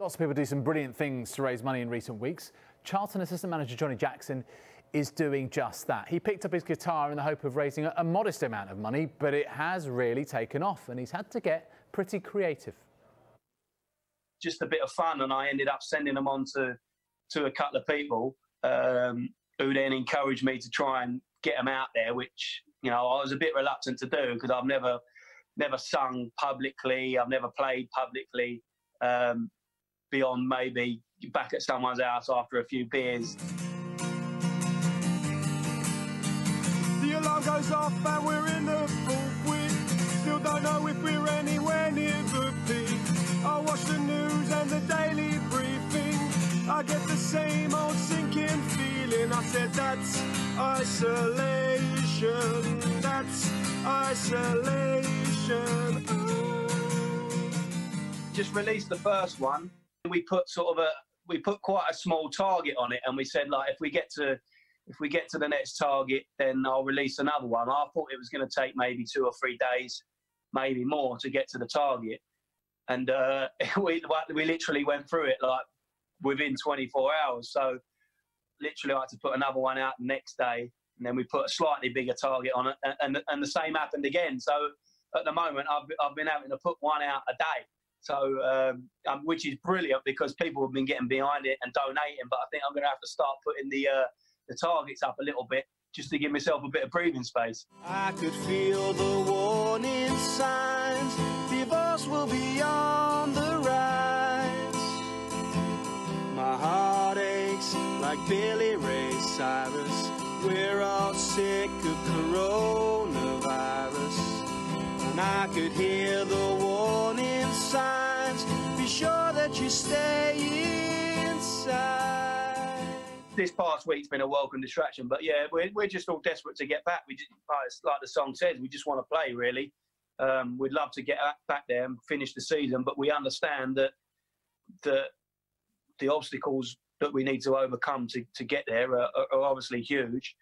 Lots of people do some brilliant things to raise money in recent weeks. Charlton assistant manager Johnnie Jackson is doing just that. He picked up his guitar in the hope of raising a, modest amount of money, but it has really taken off and he's had to get pretty creative. Just a bit of fun, and I ended up sending them on to, to a couple of people um, who then encouraged me to try and get them out there, which you know I was a bit reluctant to do because I've never never sung publicly, I've never played publicly. Um, beyond maybe back at someone's house after a few beers. The alarm goes off and we're in the week. Still don't know if we're anywhere near the peak. I watch the news and the daily briefing. I get the same old sinking feeling. I said that's isolation. That's isolation. Oh. Just released the first one we put sort of a we put quite a small target on it, and we said like if we get to if we get to the next target, then I'll release another one. I thought it was going to take maybe two or three days, maybe more, to get to the target, and uh, we we literally went through it like within 24 hours. So literally, I had to put another one out the next day, and then we put a slightly bigger target on it, and and, and the same happened again. So at the moment, I've I've been having to put one out a day so, um, um, which is brilliant because people have been getting behind it and donating. But I think I'm going to have to start putting the uh, the targets up a little bit just to give myself a bit of breathing space. I could feel the warning signs. Divorce will be on the rise. My heart aches like Billy Ray Cyrus. We're all sick of coronavirus. And I could hear the you stay inside. This past week's been a welcome distraction, but yeah, we're, we're just all desperate to get back. We just, like the song says, we just want to play really. Um, we'd love to get back there and finish the season, but we understand that the the obstacles that we need to overcome to, to get there are, are obviously huge.